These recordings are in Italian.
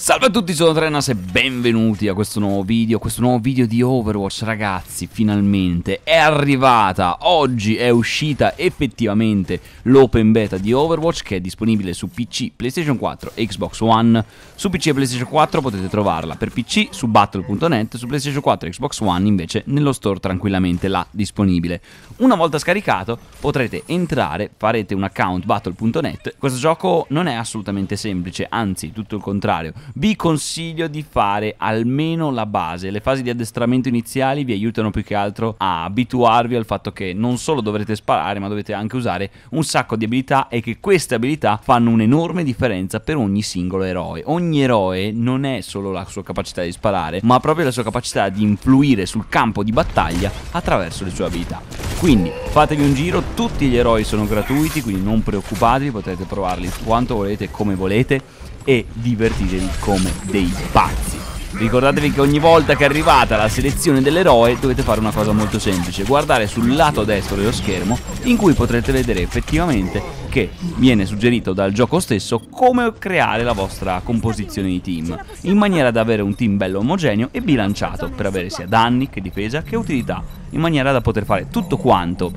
Salve a tutti, sono Trenas e benvenuti a questo nuovo video, questo nuovo video di Overwatch ragazzi, finalmente è arrivata, oggi è uscita effettivamente l'open beta di Overwatch che è disponibile su PC, PlayStation 4 e Xbox One, su PC e PlayStation 4 potete trovarla per PC su battle.net, su PlayStation 4 e Xbox One invece nello store tranquillamente là disponibile. Una volta scaricato potrete entrare, farete un account battle.net, questo gioco non è assolutamente semplice, anzi tutto il contrario, vi consiglio di fare almeno la base. Le fasi di addestramento iniziali vi aiutano più che altro a abituarvi al fatto che non solo dovrete sparare, ma dovete anche usare un sacco di abilità e che queste abilità fanno un'enorme differenza per ogni singolo eroe. Ogni eroe non è solo la sua capacità di sparare, ma proprio la sua capacità di influire sul campo di battaglia attraverso le sue abilità. Quindi fatevi un giro, tutti gli eroi sono gratuiti, quindi non preoccupatevi, potete provarli quanto volete come volete e divertitevi come dei pazzi. Ricordatevi che ogni volta che è arrivata la selezione dell'eroe dovete fare una cosa molto semplice, guardare sul lato destro dello schermo in cui potrete vedere effettivamente che viene suggerito dal gioco stesso come creare la vostra composizione di team, in maniera da avere un team bello omogeneo e bilanciato per avere sia danni che difesa che utilità, in maniera da poter fare tutto quanto.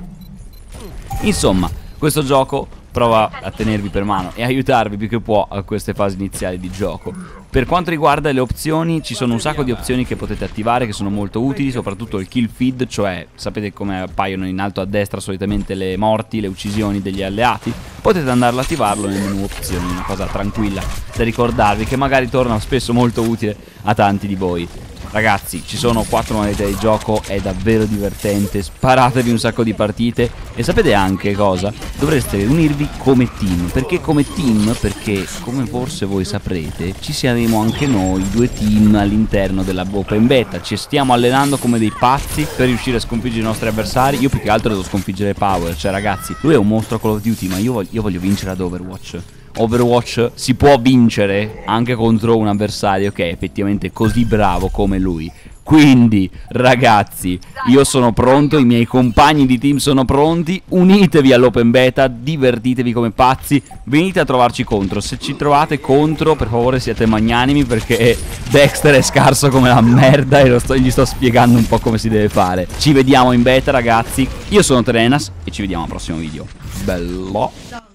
Insomma, questo gioco prova a tenervi per mano e aiutarvi più che può a queste fasi iniziali di gioco. Per quanto riguarda le opzioni, ci sono un sacco di opzioni che potete attivare che sono molto utili, soprattutto il kill feed, cioè sapete come appaiono in alto a destra solitamente le morti, le uccisioni degli alleati? Potete andarlo ad attivarlo nel menu opzioni, una cosa tranquilla da ricordarvi che magari torna spesso molto utile a tanti di voi. Ragazzi, ci sono 4 modalità di gioco, è davvero divertente, sparatevi un sacco di partite e sapete anche cosa? Dovreste unirvi come team, perché come team? Perché come forse voi saprete, ci saremo anche noi, due team all'interno della Open Beta, ci stiamo allenando come dei pazzi per riuscire a sconfiggere i nostri avversari, io più che altro devo sconfiggere Power, cioè ragazzi, lui è un mostro Call of Duty, ma io voglio, io voglio vincere ad Overwatch. Overwatch si può vincere anche contro un avversario che è effettivamente così bravo come lui. Quindi, ragazzi, io sono pronto, i miei compagni di team sono pronti, unitevi all'open beta, divertitevi come pazzi, venite a trovarci contro. Se ci trovate contro, per favore siate magnanimi perché Dexter è scarso come la merda e sto, gli sto spiegando un po' come si deve fare. Ci vediamo in beta, ragazzi. Io sono Trenas e ci vediamo al prossimo video. Bello.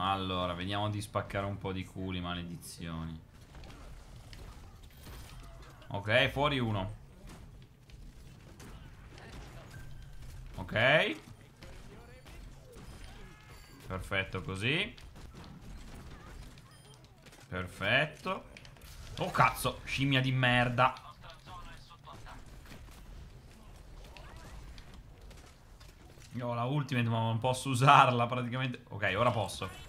Allora, vediamo di spaccare un po' di culi, maledizioni. Ok, fuori uno. Ok. Perfetto così. Perfetto. Oh cazzo, scimmia di merda. Io ho la ultimate ma non posso usarla praticamente. Ok, ora posso.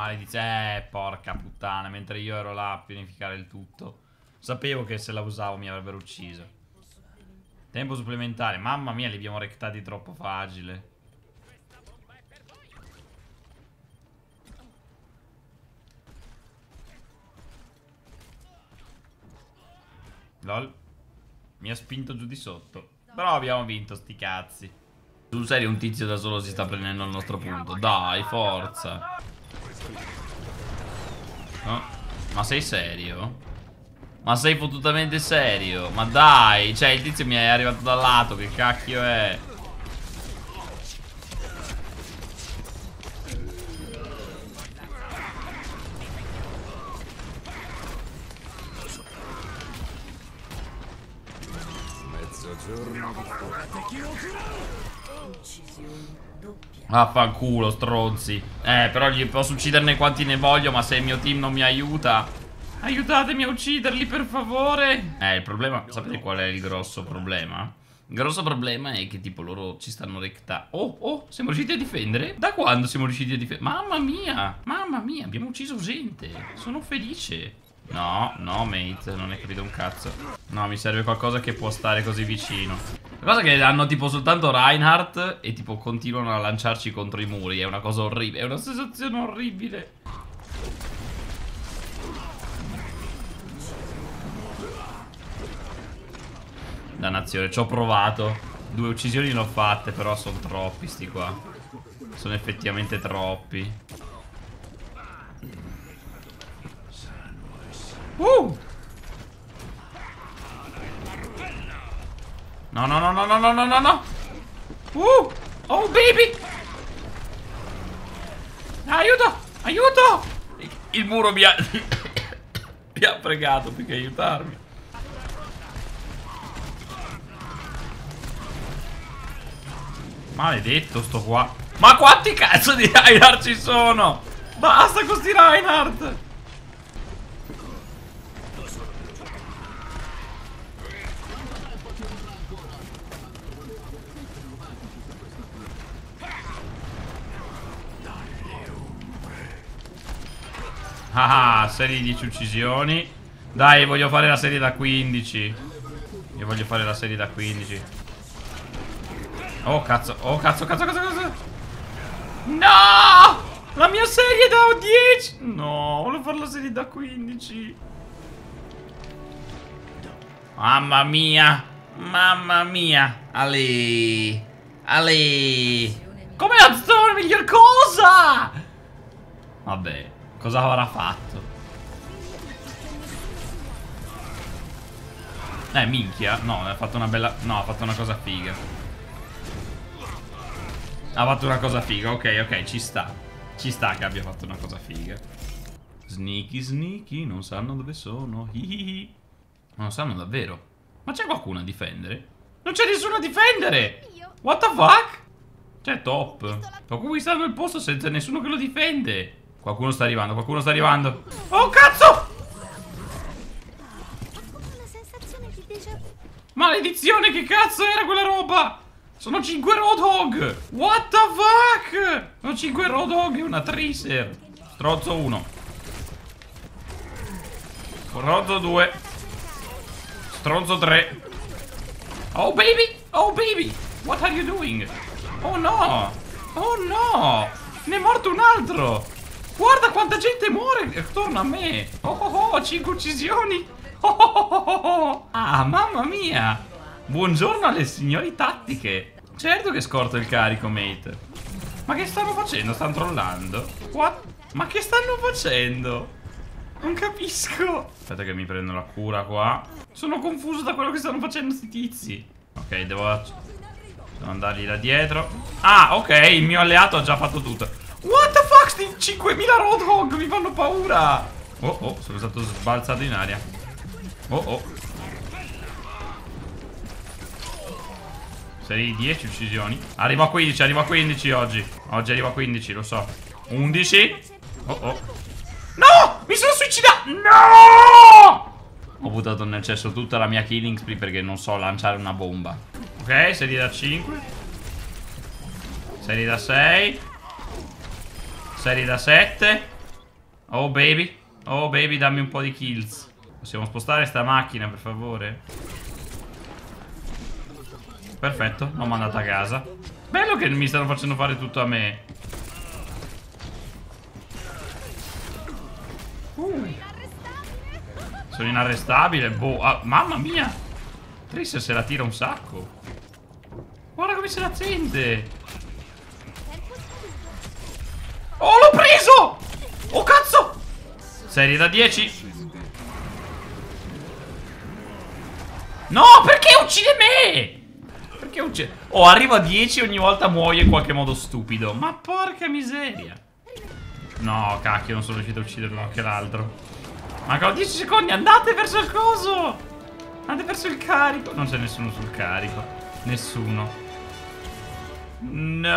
Maledizione, eh, porca puttana, mentre io ero là a pianificare il tutto. Sapevo che se la usavo mi avrebbero ucciso. Tempo supplementare, mamma mia, li abbiamo rectati troppo facile. LOL. Mi ha spinto giù di sotto. Però abbiamo vinto, sti cazzi. Sul serio un tizio da solo si sta prendendo il nostro punto. Dai, forza. No. Ma sei serio? Ma sei fottutamente serio? Ma dai, cioè il tizio mi è arrivato dal lato, che cacchio è? Vaffanculo, stronzi. Eh, però gli posso ucciderne quanti ne voglio, ma se il mio team non mi aiuta... Aiutatemi a ucciderli, per favore. Eh, il problema... Sapete qual è il grosso problema? Il grosso problema è che tipo loro ci stanno recta... Oh, oh, siamo riusciti a difendere? Da quando siamo riusciti a difendere? Mamma mia, mamma mia, abbiamo ucciso gente. Sono felice. No, no, mate, non hai capito un cazzo. No, mi serve qualcosa che può stare così vicino. La cosa che hanno tipo soltanto Reinhardt e tipo continuano a lanciarci contro i muri è una cosa orribile, è una sensazione orribile. Dannazione, ci ho provato. Due uccisioni l'ho ho fatte, però sono troppi sti qua. Sono effettivamente troppi. Uh! No, no, no, no, no, no, no, no, no! Uh! Oh, baby! Aiuto! Aiuto! Il muro mi ha... mi ha pregato più che aiutarmi. Maledetto sto qua. Ma quanti cazzo di Reinhardt ci sono? Basta con sti Reinhardt! Ah, serie di 10 uccisioni. Dai, voglio fare la serie da 15. Io voglio fare la serie da 15. Oh, cazzo. Oh, cazzo, cazzo, cazzo, cazzo. No! La mia serie da 10. No, voglio fare la serie da 15. Mamma mia. Mamma mia. Ale. Ale. Come la zona miglior cosa? Vabbè. Cosa avrà fatto? Eh, minchia. No, ha fatto una bella... No, ha fatto una cosa figa. Ha fatto una cosa figa. Ok, ok, ci sta. Ci sta che abbia fatto una cosa figa. Sneaky, sneaky. Non sanno dove sono. Hihihi. Non sanno davvero. Ma c'è qualcuno a difendere? Non c'è nessuno a difendere! What the fuck? Cioè, top. Sto conquistando il posto senza nessuno che lo difende. Qualcuno sta arrivando, qualcuno sta arrivando. Oh, cazzo! Maledizione, che cazzo era quella roba? Sono 5 Roadhog! What the fuck? Sono 5 Roadhog e una Tracer. Strozzo 1. Strozzo 2. Stronzo 3. Oh baby! Oh baby! What are you doing? Oh no! Oh no! Ne è morto un altro! Guarda quanta gente muore attorno a me. Oh oh oh, 5 uccisioni. Oh, oh, oh, oh, Ah, mamma mia. Buongiorno alle signori tattiche. Certo che scorto il carico, mate. Ma che stanno facendo? Stanno trollando? What? Ma che stanno facendo? Non capisco. Aspetta che mi prendo la cura qua. Sono confuso da quello che stanno facendo sti tizi. Ok, devo... Devo andargli da dietro. Ah, ok, il mio alleato ha già fatto tutto. What the fuck? Sti 5000 Roadhog mi fanno paura. Oh oh, sono stato sbalzato in aria. Oh oh. Sei 10 uccisioni. Arrivo a 15, arrivo a 15 oggi. Oggi arrivo a 15, lo so. 11. Oh oh. No! Mi sono suicidato! No! Ho buttato nel cesso tutta la mia killing spree perché non so lanciare una bomba. Ok, serie da 5. Serie da 6. Serie da 7 Oh baby. Oh baby dammi un po' di kills. Possiamo spostare sta macchina per favore? Perfetto L'ho mandata a casa. Bello che mi stanno facendo fare tutto a me. Uh. Sono inarrestabile Boh. Ah, Mamma mia. Triss se la tira un sacco. Guarda come se la sente Oh, l'ho preso! Oh, cazzo! Serie da 10. No, perché uccide me? Perché uccide... Oh, arrivo a 10 e ogni volta muoio in qualche modo stupido. Ma porca miseria. No, cacchio, non sono riuscito a ucciderlo anche l'altro. Mancano 10 secondi, andate verso il coso! Andate verso il carico. Non c'è nessuno sul carico. Nessuno. No!